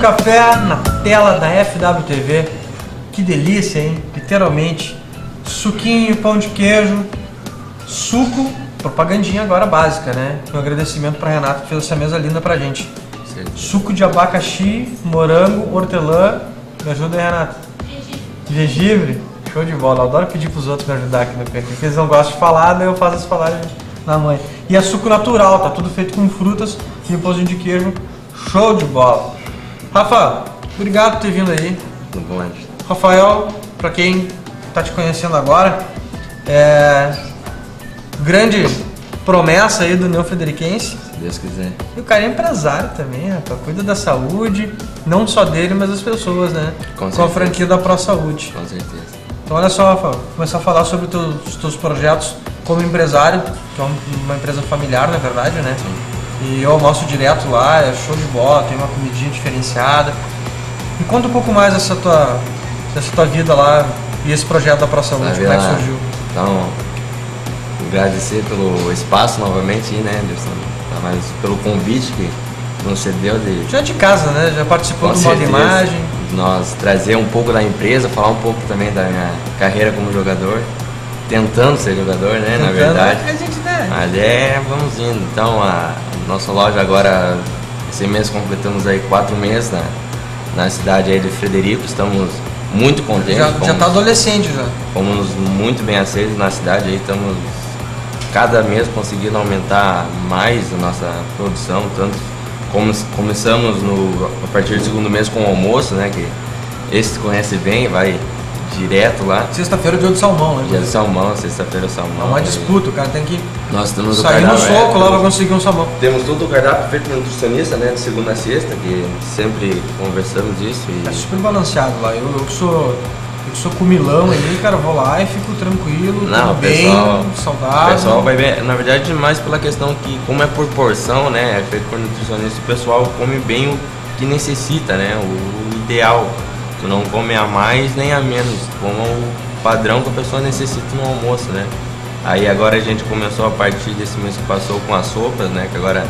café na tela da FWTV. Que delícia, hein? Literalmente. Suquinho, pão de queijo, suco, propagandinha agora básica, né? Um agradecimento para Renato que fez essa mesa linda pra gente. Suco de abacaxi, morango, hortelã. Me ajuda aí, Renato. Gengibre. Show de bola. Eu adoro pedir pros outros me ajudar aqui no canto. Porque eles não gostam de falar, daí eu faço as falarem na mãe. E é suco natural, tá tudo feito com frutas e um pãozinho de queijo. Show de bola. Rafa, obrigado por ter vindo aí. Tudo bom? Rafael, pra quem tá te conhecendo agora, é grande promessa aí do Neo Frederiquense. Se Deus quiser. E o cara é empresário também, rapaz. Cuida da saúde, não só dele, mas das pessoas, né? Com Com a franquia da Pro Saúde. Com certeza. Então olha só, vou começar a falar sobre teus- os teus projetos como empresário, que é um- uma empresa familiar, na verdade, né? E eu almoço direto lá, é show de bola, tem uma comidinha diferenciada. Me conta um pouco mais dessa tua, dessa tua vida lá e esse projeto da Saúde, Vai como é que surgiu? Então, agradecer pelo espaço novamente, né, Anderson? Tá, Mas pelo convite que nos cedeu de. Já de casa, né? Já participou Com do modo imagem. Nós trazer um pouco da empresa, falar um pouco também da minha carreira como jogador. Tentando ser jogador, né, na tentando. verdade. A gente, né? Mas é, vamos indo. Então, a nossa loja agora, esse mês completamos aí quatro meses na, na cidade aí de Frederico. Estamos muito contentes. Já, já fomos- tá adolescente já. Fomos muito bem aceitos na cidade aí, estamos cada mês conseguindo aumentar mais a nossa produção, tanto como começamos no, a partir do segundo mês com o almoço, né? Que esse conhece bem, vai direto lá. Sexta-feira é dia de salmão, né? Dia de salmão, sexta-feira é salmão. É uma disputa, o cara tem que Nós temos sair no soco é, lá pra conseguir um salmão. Temos todo o cardápio feito pelo nutricionista, né? De segunda a sexta, que sempre conversamos isso e É super balanceado lá. Eu, eu que sou. Eu sou comilão aí, cara, vou lá e fico tranquilo, Não, bem, pessoal, saudável. o pessoal vai bem, na verdade mais pela questão que como é por porção, né, é feito por nutricionista, o pessoal come bem o que necessita, né, o ideal. Tu não come a mais nem a menos, como o padrão que a pessoa necessita no almoço, né. Aí agora a gente começou a partir desse mês que passou com as sopas, né, que agora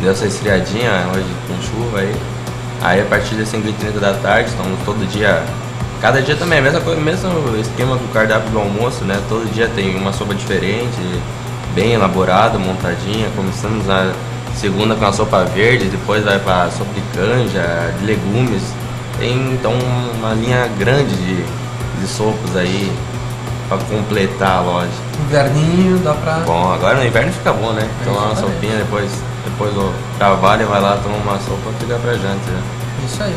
deu essa esfriadinha hoje com chuva aí. Aí a partir das 5h30 da tarde, estamos todo dia. Cada dia também, mesma coisa, mesmo esquema do cardápio do almoço, né? Todo dia tem uma sopa diferente, bem elaborada, montadinha. Começamos a segunda com a sopa verde, depois vai para sopa de canja, de legumes. Tem então uma linha grande de, de sopas aí para completar a loja. Inverninho, dá pra. Bom, agora no inverno fica bom, né? Tomar uma sopinha, depois, depois do trabalho vai lá, toma uma sopa e fica pra janta, né? Isso aí.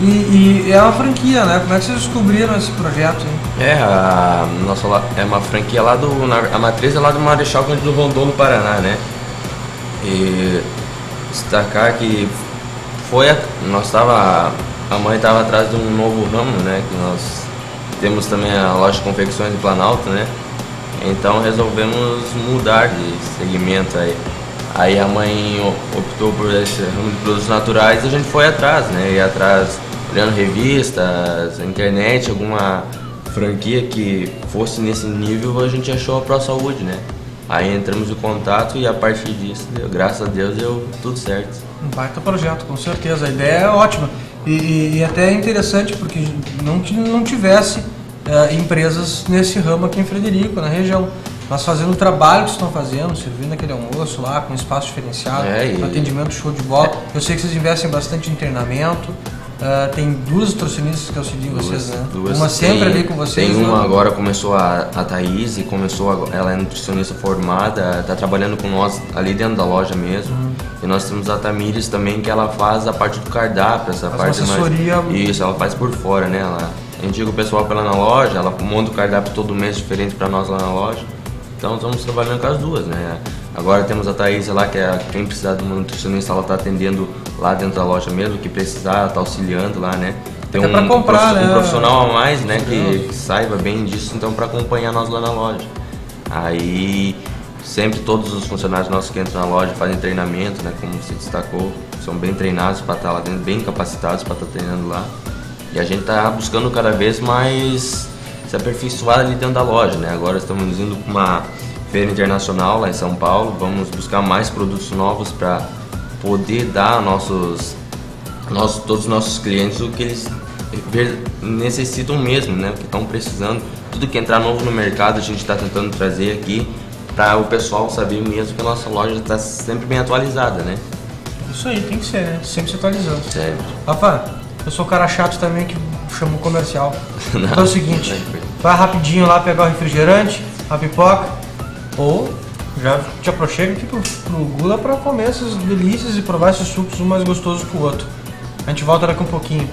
E, e é uma franquia, né? Como é que vocês descobriram esse projeto aí? É, a nossa é uma franquia lá do. na- A matriz é lá do Marechal Cândido Rondon, no Paraná, né? E destacar que foi. A, nós tava. A mãe estava atrás de um novo ramo, né? Que nós temos também a loja de confecções de Planalto, né? Então resolvemos mudar de segmento aí. Aí a mãe optou por esse ramo de produtos naturais e a gente foi atrás, né? Ir atrás, olhando revistas, internet, alguma franquia que fosse nesse nível, a gente achou a Pro Saúde, né? Aí entramos em contato e a partir disso, graças a Deus, deu tudo certo. Um baita projeto, com certeza. A ideia é ótima. E, e- até é interessante porque não, não tivesse eh, empresas nesse ramo aqui em Frederico, na região. Nós fazendo o trabalho que estão fazendo, servindo aquele almoço lá, com espaço diferenciado, É, e- atendimento show de bola. Eu sei que vocês investem bastante em treinamento. Eh, tem duas nutricionistas que auxiliam vocês, né? uma sempre tem- ali com vocês. Tem uma né? agora, começou a, a Thaís, e começou, agora- ela é nutricionista formada, tá trabalhando com nós ali dentro da loja mesmo. Uhum. E nós temos a Tamires também, que ela faz a parte do cardápio, essa Faz parte uma assessoria- mais... Isso, ela faz por fora, né? Ela, a gente diga o pessoal pra ela na loja, ela monta o cardápio todo mês diferente pra nós lá na loja. Então estamos trabalhando com as duas, né? Agora temos a Thaís lá, que é quem precisar de uma nutricionista, ela tá atendendo lá dentro da loja mesmo, que precisar, tá auxiliando lá, né? Tem Até pra comprar, prof- né? um profissional a mais, né, que, que saiba bem disso, então para acompanhar nós lá na loja. Aí sempre todos os funcionários nossos que entram na loja fazem treinamento, né, como você destacou, são bem treinados para estar lá dentro, bem capacitados para estar treinando lá. E a gente tá buscando cada vez mais se aperfeiçoar ali dentro da loja, né? Agora estamos indo para uma feira internacional lá em São Paulo, vamos buscar mais produtos novos para poder dar nossos nós, todos os nossos clientes o que eles necessitam mesmo, né? O que estão precisando. Tudo que entrar novo no mercado a gente está tentando trazer aqui para o pessoal saber mesmo que a nossa loja está sempre bem atualizada, né? Isso aí, tem que ser, né? Sempre se atualizando. Sério. Rafa, eu sou o cara chato também que chama o comercial. Não. Então é o seguinte, vai rapidinho lá pegar o refrigerante, a pipoca, ou já te aproxima aqui pro, pro Gula pra comer essas delícias e provar esses sucos um mais gostoso que o outro. A gente volta daqui um pouquinho.